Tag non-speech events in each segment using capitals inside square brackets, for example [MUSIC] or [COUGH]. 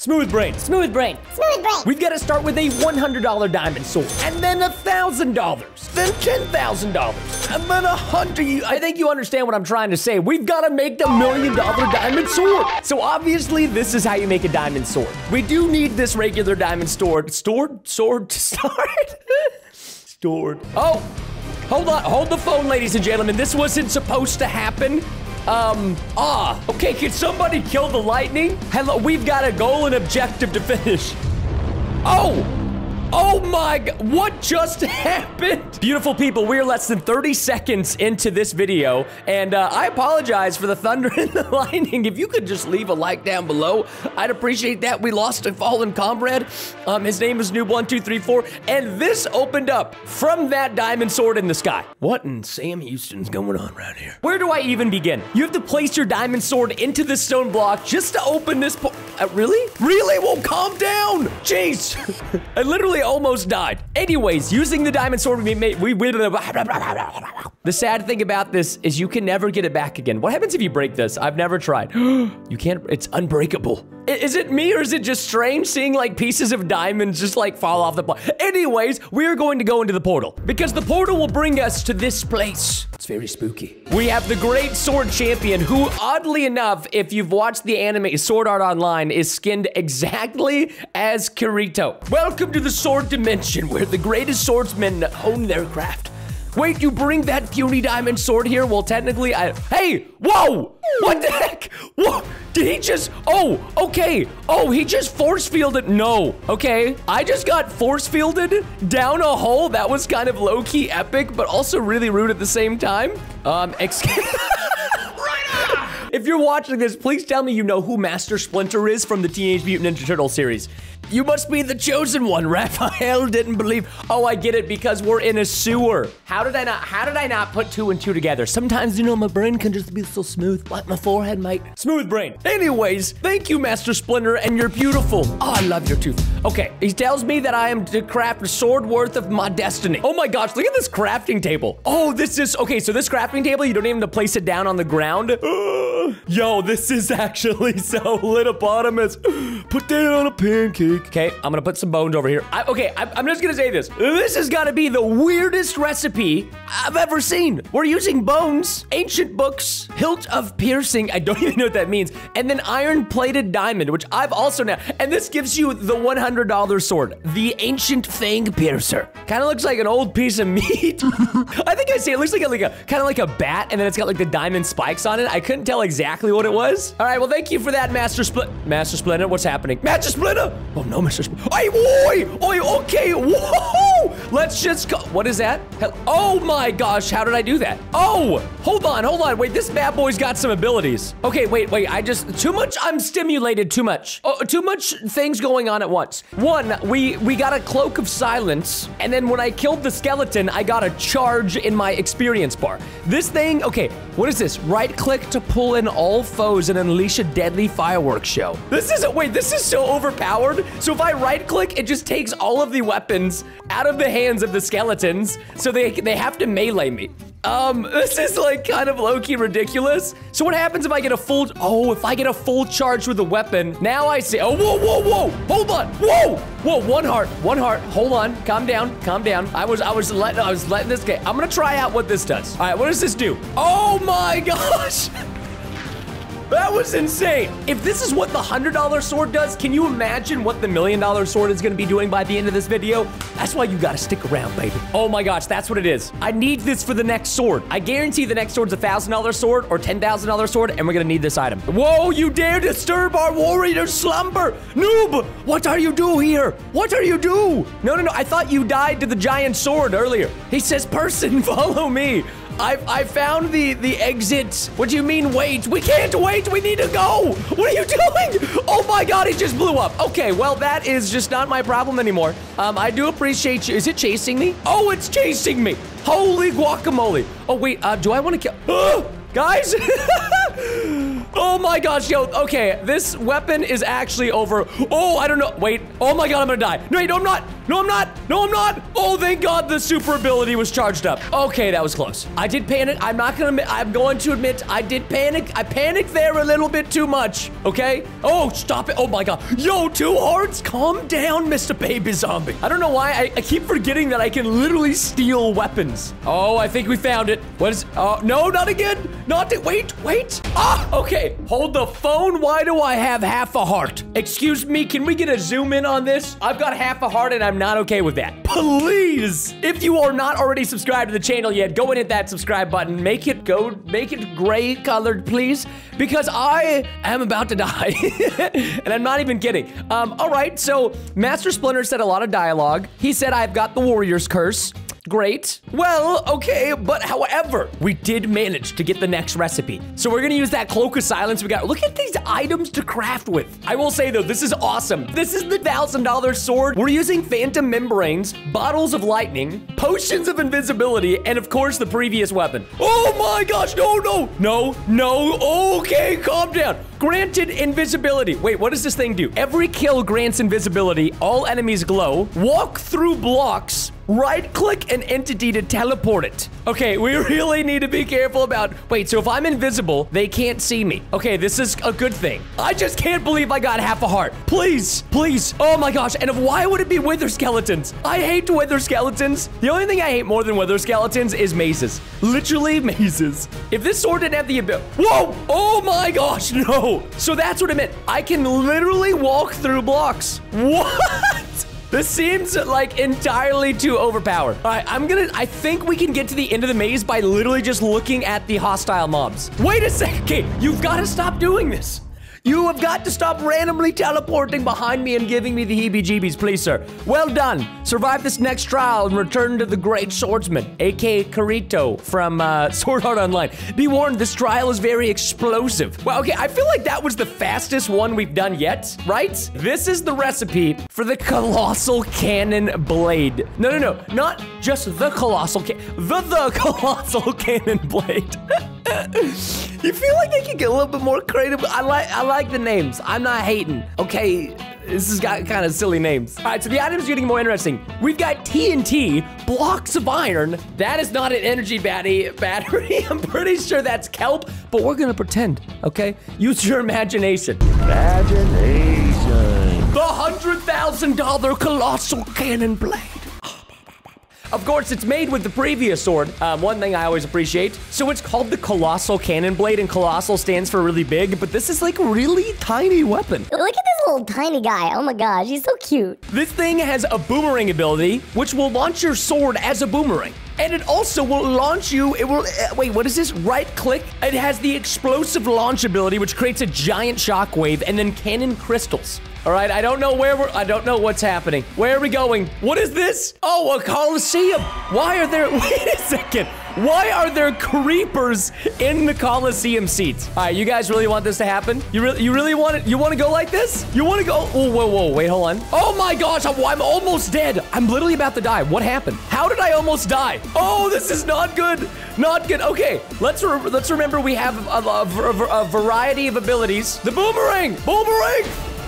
Smooth brain. Smooth brain. Smooth brain. We've got to start with a $100 diamond sword, and then $1,000, then $10,000, and then a hundred. I think you understand what I'm trying to say. We've got to make the million dollar diamond sword. So obviously, this is how you make a diamond sword. We do need this regular diamond sword. Stored? Sword to start? [LAUGHS] Stored. Oh, hold on. Hold the phone, ladies and gentlemen. This wasn't supposed to happen. Um, ah, okay, can somebody kill the lightning? Hello, we've got a goal and objective to finish. Oh! Oh my god, what just [LAUGHS] happened? Beautiful people, we're less than 30 seconds into this video, and uh, I apologize for the thunder [LAUGHS] and the lightning. If you could just leave a like down below, I'd appreciate that. We lost a fallen comrade. Um, his name is Noob1234, and this opened up from that diamond sword in the sky. What in Sam Houston's going on around here? Where do I even begin? You have to place your diamond sword into the stone block just to open this uh, really? Really? Well, calm down! Jeez! [LAUGHS] I literally almost died. Anyways, using the diamond sword, we made, we, we, the sad thing about this is you can never get it back again. What happens if you break this? I've never tried. [GASPS] you can't, it's unbreakable. Is it me or is it just strange seeing like pieces of diamonds just like fall off the block? Anyways, we're going to go into the portal because the portal will bring us to this place. It's very spooky. We have the great sword champion who, oddly enough, if you've watched the anime Sword Art Online, is skinned exactly as Kirito. Welcome to the sword dimension where the greatest swordsmen hone their craft. Wait, you bring that puny diamond sword here? Well, technically, I. Hey! Whoa! What the heck? What? Did he just. Oh, okay. Oh, he just force fielded. No. Okay. I just got force fielded down a hole. That was kind of low key epic, but also really rude at the same time. Um, excuse. [LAUGHS] If you're watching this, please tell me you know who Master Splinter is from the Teenage Mutant Ninja Turtle series. You must be the chosen one. [LAUGHS] Raphael didn't believe. Oh, I get it because we're in a sewer. How did I not? How did I not put two and two together? Sometimes you know my brain can just be so smooth, like my forehead, mate. Smooth brain. Anyways, thank you, Master Splinter, and you're beautiful. Oh, I love your tooth. Okay, he tells me that I am to craft a sword worth of my destiny. Oh my gosh, look at this crafting table. Oh, this is okay. So this crafting table, you don't even have to place it down on the ground. [GASPS] Yo, this is [LAUGHS] actually so litopotamus. [GASPS] Put that on a pancake. Okay, I'm gonna put some bones over here. I, okay, I, I'm just gonna say this. This has gotta be the weirdest recipe I've ever seen. We're using bones, ancient books, hilt of piercing. I don't [LAUGHS] even know what that means. And then iron plated diamond, which I've also now. And this gives you the $100 sword, the ancient fang piercer. Kind of looks like an old piece of meat. [LAUGHS] I think I see it looks like a, like a kind of like a bat, and then it's got like the diamond spikes on it. I couldn't tell exactly what it was. All right, well, thank you for that, Master Split. Master Splinter, what's happening? Master Splinter! Oh no, Master Splinter. Oi, oi, oi, okay, whoa! Let's just go. What is that? Hell- Oh my gosh, how did I do that? Oh, hold on, hold on. Wait, this bad boy's got some abilities. Okay, wait, wait. I just too much. I'm stimulated too much. Oh, too much things going on at once. One, we we got a cloak of silence, and then when I killed the skeleton, I got a charge in my experience bar. This thing, okay, what is this? Right click to pull in all foes and unleash a deadly fireworks show. This isn't. Wait, this is so overpowered. So if I right click, it just takes all of the weapons out of the hands of the skeletons, so they they have to melee me. Um, [LAUGHS] this is like kind of low-key ridiculous. So what happens if I get a full, oh, if I get a full charge with a weapon, now I see, oh, whoa, whoa, whoa, hold on, whoa, whoa, one heart, one heart, hold on, calm down, calm down. I was, I was letting, I was letting this get, I'm gonna try out what this does. All right, what does this do? Oh my [LAUGHS] gosh. That was insane. If this is what the $100 sword does, can you imagine what the million dollar sword is gonna be doing by the end of this video? That's why you gotta stick around, baby. Oh my gosh, that's what it is. I need this for the next sword. I guarantee the next sword's a $1,000 sword or $10,000 sword, and we're gonna need this item. Whoa, you dare disturb our warrior's slumber! Noob, what are you do here? What are you do? No, no, no, I thought you died to the giant sword earlier. He says, person, [LAUGHS] follow me. I I found the the exit. What do you mean wait? We can't wait. We need to go. What are you [LAUGHS] doing? Oh my god, it just blew up. Okay, well that is just not my problem anymore. Um, I do appreciate you. Is it chasing me? Oh, it's chasing me. Holy guacamole. Oh wait, uh, do I want to kill? [GASPS] guys. [LAUGHS] Oh my gosh, yo, okay, this weapon is actually over. Oh, I don't know. Wait, oh my god, I'm gonna die. No, wait, no, I'm not. No, I'm not. No, I'm not. Oh, thank god the super ability was charged up. Okay, that was close. I did panic. I'm not gonna, I'm going to admit I did panic. I panicked there a little bit too much, okay? Oh, stop it. Oh my god. Yo, two hearts. Calm down, Mr. Baby Zombie. I don't know why I, I keep forgetting that I can literally steal weapons. Oh, I think we found it. What is, oh, no, not again. Not, wait, wait. Ah, okay. Hold the phone. Why do I have half a heart? Excuse me, can we get a zoom in on this? I've got half a heart and I'm not okay with that. Please, if you are not already subscribed to the channel yet, go and hit that subscribe button. Make it go, make it gray colored, please, because I am about to die. [LAUGHS] and I'm not even kidding. Um, all right, so Master Splinter said a lot of dialogue. He said, I've got the Warrior's Curse. Great. Well, okay, but however, we did manage to get the next recipe. So we're gonna use that Cloak of Silence we got. Look at these items to craft with. I will say though, this is awesome. This is the $1,000 sword. We're using Phantom Membranes, Bottles of Lightning, Potions of Invisibility, and of course the previous weapon. Oh my gosh, no, no, no, no. Okay, calm down. Granted invisibility. Wait, what does this thing do? Every kill grants invisibility. All enemies glow. Walk through blocks. Right click an entity to teleport it. Okay, we [LAUGHS] really need to be careful about. Wait, so if I'm invisible, they can't see me. Okay, this is a good thing. I just can't believe I got half a heart. Please, please. Oh my gosh. And why would it be wither skeletons? I hate wither skeletons. The only thing I hate more than wither skeletons is mazes. Literally [LAUGHS] mazes. If this sword didn't have the ability. Whoa! Oh my gosh, [LAUGHS] no. Oh, so that's what it meant. I can literally walk through blocks. [LAUGHS] What? This seems like entirely too overpowered. All right, I'm gonna, I think we can get to the end of the maze by literally just looking at the hostile mobs. Wait a second, okay, you've got to stop doing this. You have got to stop randomly teleporting behind me and giving me the heebie-jeebies, please, sir. Well done. Survive this next trial and return to the Great Swordsman, aka Kirito from uh, [LAUGHS] Sword Art Online. Be warned, this trial is very explosive. Well, okay, I feel like that was the fastest one we've done yet, right? This is the recipe for the Colossal Cannon Blade. No, no, no, not just the Colossal the, the [LAUGHS] Colossal Cannon Blade. [LAUGHS] you feel like they could get a little bit more creative. I like I like the names. I'm not hating. Okay, this has got kind of silly names. All right, so the items are getting more interesting. We've got TNT, blocks of iron. That is not an energy battery. Battery. [LAUGHS] I'm pretty sure that's kelp, but we're gonna pretend. Okay, use your imagination. Imagination. The hundred thousand dollar colossal cannon blade. Of course, it's made with the previous sword. Um, one thing I always appreciate. So it's called the Colossal Cannon Blade, and Colossal stands for really big, but this is like a really tiny weapon. Look at this little tiny guy. Oh my gosh, he's so cute. This thing has a boomerang ability, which will launch your sword as a boomerang. And it also will launch you, it will, uh, wait, what is this? Right click. It has the explosive launch ability, which creates a giant shockwave and then cannon crystals. All right, I don't know where we're, I don't know what's happening. Where are we going? What is this? Oh, a Coliseum. Why are there, [LAUGHS] wait a second. Why are there creepers in the Coliseum seats? All right, you guys really want this to happen? You really, you really want it? You want to go like this? You want to go? Oh, whoa, whoa, wait, hold on. Oh my gosh, I'm, I'm almost dead. I'm literally about to die. What happened? How did I almost die? Oh, this is not good. Not good. Okay, let's re let's remember we have a, a, a, a variety of abilities. The boomerang, boomerang.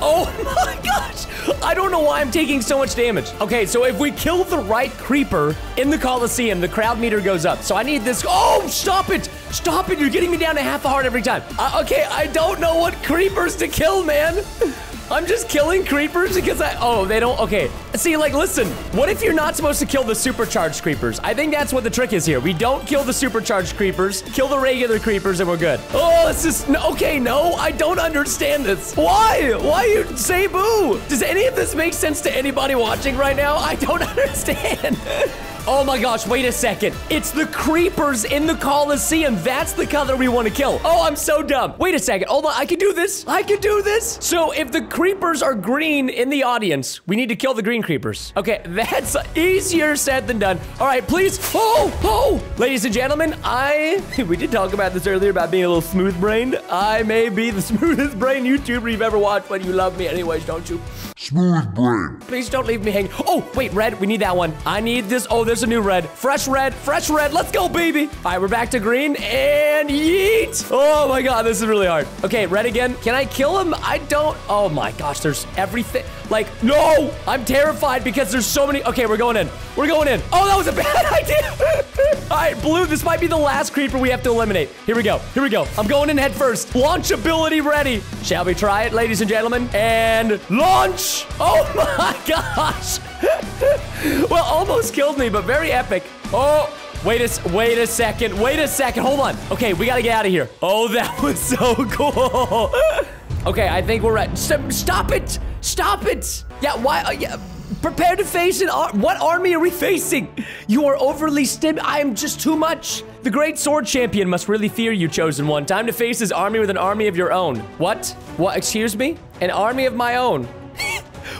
Oh [LAUGHS] my gosh! I don't know why I'm taking so much damage. Okay, so if we kill the right creeper in the Coliseum, the crowd meter goes up. So I need this. Oh, stop it! Stop it! You're getting me down to half a heart every time. Uh, okay, I don't know what creepers to kill, man. [LAUGHS] I'm just killing creepers because I. Oh, they don't. Okay. See, like, listen. What if you're not supposed to kill the supercharged creepers? I think that's what the trick is here. We don't kill the supercharged creepers, kill the regular creepers, and we're good. Oh, this is. Okay, no, I don't understand this. Why? Why you say boo? Does any of this make sense to anybody watching right now? I don't [LAUGHS] understand. [LAUGHS] Oh my gosh, wait a second. It's the creepers in the Coliseum. That's the color we want to kill. Oh, I'm so dumb. Wait a second. Hold on. I can do this. I can do this. So if the creepers are green in the audience, we need to kill the green creepers. Okay, [LAUGHS] that's easier said than done. All right, please. Oh, oh. Ladies and gentlemen, I, [LAUGHS] we did talk about this earlier about being a little smooth brained. I may be the [LAUGHS] smoothest brain YouTuber you've ever watched, but you love me anyways, don't you? Smooth brain. Please don't leave me hanging. Oh, wait, red. We need that one. I need this. Oh, there's a new red. Fresh red. Fresh red. Let's go, baby. All right, we're back to green. And yeet. Oh, my God. This is really hard. Okay, red again. Can I kill him? I don't. Oh, my gosh. There's everything. Like, no. I'm terrified because there's so many. Okay, we're going in. We're going in. Oh, that was a [LAUGHS] bad idea. All right, blue. This might be the last creeper we have to eliminate. Here we go. Here we go. I'm going in head first. Launch ability ready. Shall we try it, ladies and gentlemen? And launch. Oh [LAUGHS] my gosh. [LAUGHS] well, almost killed me, but very epic. Oh, wait a, wait a second. Wait a second. Hold on. Okay, we gotta get out of here. Oh, [LAUGHS] that was so cool. [LAUGHS] okay, I think we're right. Stop it. Stop it. Yeah, why? Uh, yeah. Prepare to face an ar What army are we facing? You are overly stim- I am just too much. The great sword champion must really fear you, chosen one. Time to face his army with an army of your own. What? What? Excuse me? An army of my own.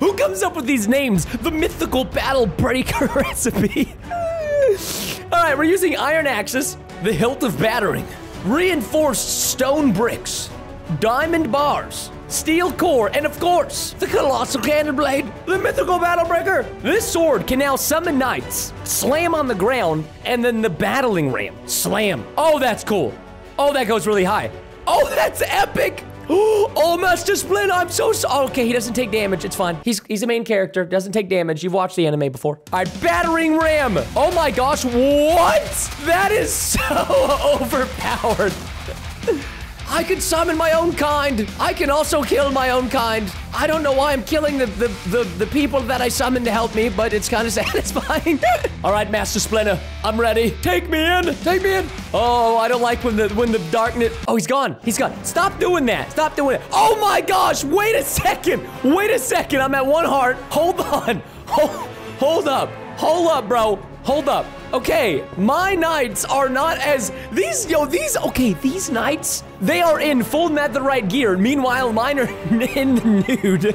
Who comes up with these names? The mythical battle breaker [LAUGHS] recipe. All right, we're using iron axes, the hilt of battering, reinforced stone bricks, diamond bars, steel core, and of course, the colossal cannon blade, the mythical battle breaker. This sword can now summon knights, slam on the ground, and then the battling ram, slam. Oh, that's cool. Oh, that goes really high. Oh, that's epic. [GASPS] Oh, Master Splint, I'm so sorry. Oh, okay, he doesn't take damage. It's fine. He's he's a main character. Doesn't take damage. You've watched the anime before. All right, Battering Ram. Oh my gosh, what? That is [LAUGHS] so overpowered. [LAUGHS] I can summon my own kind. I can also kill my own kind. I don't know why I'm killing the, the, the, the people that I summoned to help me, but it's kind of [LAUGHS] satisfying. All right, Master Splinter, I'm ready. Take me in. Take me in. Oh, I don't like when the when the darkness. Oh, he's gone. He's gone. Stop doing that. Stop doing it. Oh my gosh. Wait a second. Wait a second. I'm at one heart. Hold on. Hold, hold up. Hold up, bro. Hold up. Okay, my knights are not as these yo these okay these knights they are in full netherite gear. Meanwhile, mine are [LAUGHS] in the nude.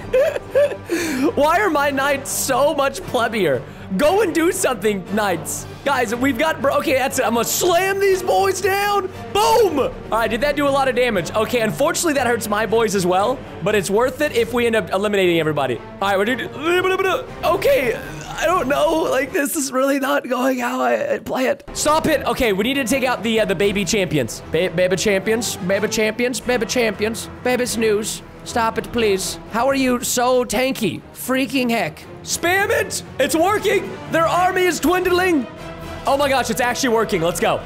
[LAUGHS] Why are my knights so much plebbier? Go and do something, knights. Guys, we've got bro. Okay, that's it. I'm gonna slam these boys down. Boom. All right, did that do a lot of damage? Okay, unfortunately that hurts my boys as well, but it's worth it if we end up eliminating everybody. All right, we're doing. Okay. I don't know. Like, this is really not going how I play it. Stop it. Okay, we need to take out the uh, the baby champions. Ba baby champions, baby champions, baby champions, baby snooze. Stop it, please. How are you so tanky? Freaking heck. Spam it! It's working! Their army is dwindling! Oh my gosh, it's actually working. Let's go.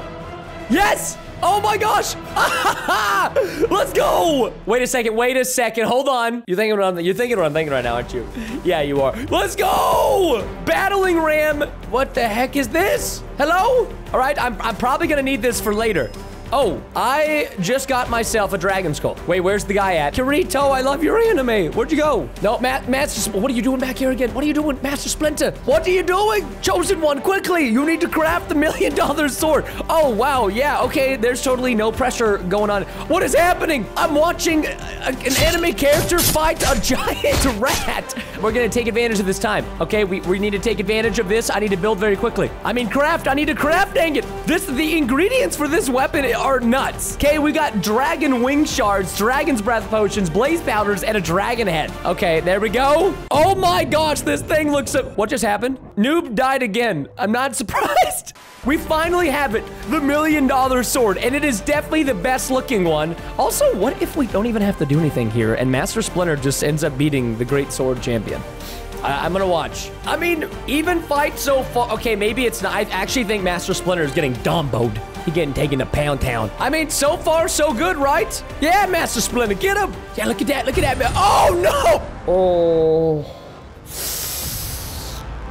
Yes! Oh my gosh! [LAUGHS] Let's go! Wait a second, wait a second, hold on. You're thinking what I'm, you're thinking what I'm thinking right now, aren't you? Yeah, you are. Let's go! Battling Ram. What the heck is this? Hello? All right, I'm, I'm probably gonna need this for later. Oh, I just got myself a dragon skull. Wait, where's the guy at? Kirito, I love your anime. Where'd you go? No, Matt, Master, what are you doing back here again? What are you doing, Master Splinter? What are you doing? Chosen one, quickly. You need to craft the million dollar sword. Oh, wow. Yeah, okay. There's totally no pressure going on. What is happening? I'm watching a, an anime character fight a giant [LAUGHS] rat. We're going to take advantage of this time. Okay, we, we need to take advantage of this. I need to build very quickly. I mean, craft. I need to craft, dang it. This, the ingredients for this weapon are nuts. Okay, we got dragon wing shards, dragon's breath potions, blaze powders, and a dragon head. Okay, there we go. Oh my gosh, this thing looks. What just happened? Noob died again. I'm not [LAUGHS] surprised. We finally have it, the million dollar sword, and it is definitely the best looking one. Also, what if we don't even have to do anything here and Master Splinter just ends up beating the great sword champion? I am gonna watch. I mean, even fight so far. Okay, maybe it's not. I actually think Master Splinter is getting domboed. He getting taken to Pound Town. I mean, so far so good, right? Yeah, Master Splinter, get him. Yeah, look at that. Look at that. Oh no! Oh,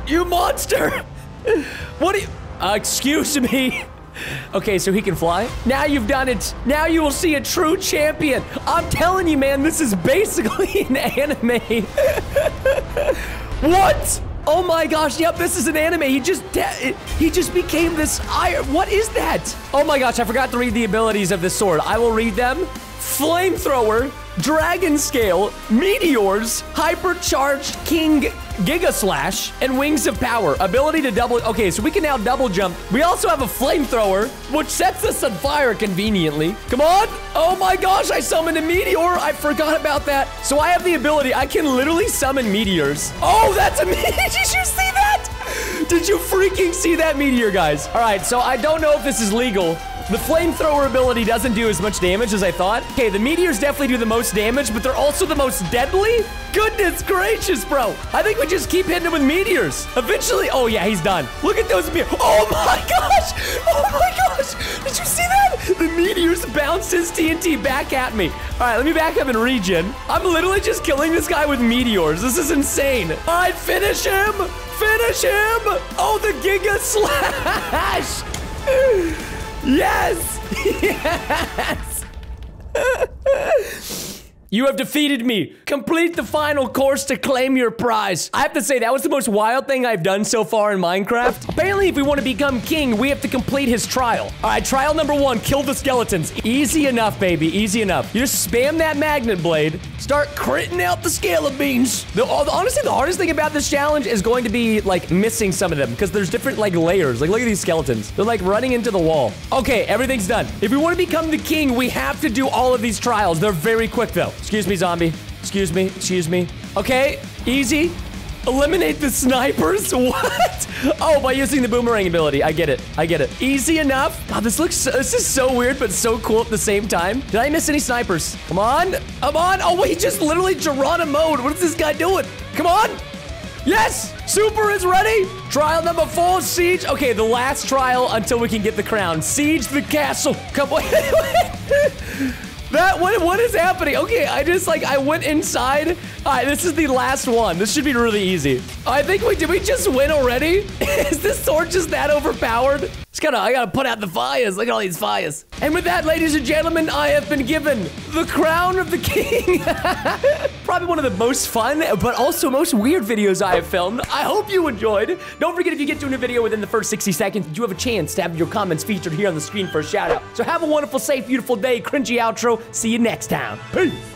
you monster! What do you? Uh, excuse me. Okay, so he can fly? Now you've done it. Now you will see a true champion. I'm telling you, man, this is basically [LAUGHS] an anime. What? Oh my gosh, yep, this is an anime. He just he just became this iron. What is that? Oh my gosh, I forgot to read the abilities of this sword. I will read them. Flamethrower, Dragon Scale, Meteors, Hypercharged King Giga Slash, and Wings of Power. Ability to double. Okay, so we can now double jump. We also have a flamethrower, which sets us on fire conveniently. Come on. Oh my gosh, I summoned a meteor. I forgot about that. So I have the ability. I can literally summon meteors. Oh, that's [LAUGHS] a meteor. Did you see that? Did you freaking see that meteor, guys? All right, so I don't know if this is legal. The flamethrower ability doesn't do as much damage as I thought. Okay, the meteors definitely do the most damage, but they're also the most deadly? Goodness gracious, bro. I think we just keep hitting him with meteors. Eventually, oh yeah, he's done. Look at those meteors. Oh my gosh. Oh my gosh. Did you see that? The meteors bounced his TNT back at me. All right, let me back up and regen. I'm literally just killing this guy with meteors. This is insane. Right, finish him. Finish him. Oh, the Giga Slash. [LAUGHS] Yes! [LAUGHS] Yes! You have defeated me. Complete the final course to claim your prize. I have to say, that was the most wild thing I've done so far in Minecraft. Apparently, if we want to become king, we have to complete his trial. All right, trial number one, kill the skeletons. Easy enough, baby, easy enough. You just spam that magnet blade, start critting out the scale of beans. The, honestly, the hardest thing about this challenge is going to be, like, missing some of them, because there's different, like, layers. Like, look at these skeletons. They're, like, running into the wall. Okay, everything's done. If we want to become the king, we have to do all of these trials. They're very quick, though. Excuse me, zombie. Excuse me. Excuse me. Okay, easy. Eliminate the snipers? [LAUGHS] What? Oh, by using the boomerang ability. I get it. I get it. Easy enough. God, this looks, this is so weird, but so cool at the same time. Did I miss any snipers? Come on. Come on. Oh, wait, just literally Geronimo. What is this guy doing? Come on. Yes! Super is ready! Trial number four, Siege. Okay, the last trial until we can get the crown. Siege the castle. Come on. [LAUGHS] That, what, what is happening? Okay, I just, like, I went inside. All right, this is the last one. This should be really easy. I think we, did we just win already? [LAUGHS] is this sword just that overpowered? Just gotta, I gotta put out the fires. Look at all these fires. And with that, ladies and gentlemen, I have been given the crown of the king. [LAUGHS] Probably one of the most fun, but also most weird videos I have filmed. I hope you enjoyed. Don't forget, if you get to a new video within the first 60 seconds, you have a chance to have your comments featured here on the screen for a shout out. So have a wonderful, safe, beautiful day. Cringy outro. See you next time. Peace.